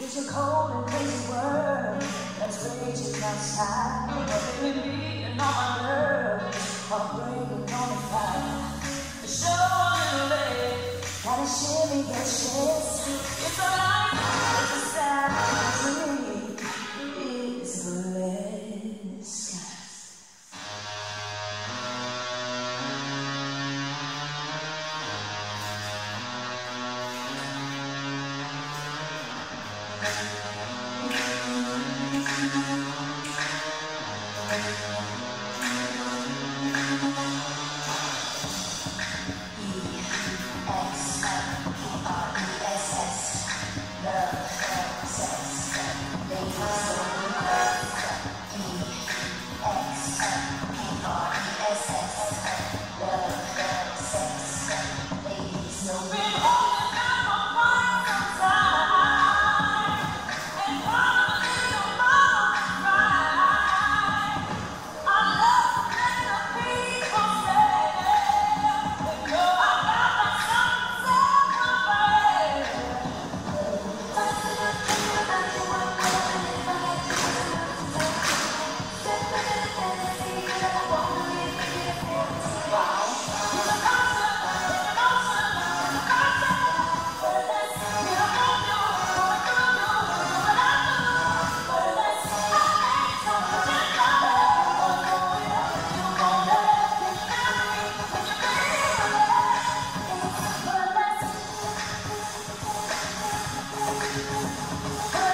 It's a cold and crazy world that's raging outside. In me and all my nerves are breaking on the fire. It's so little late, gotta shimmy, get shit. It's a life, it's a sound. no way. Hey!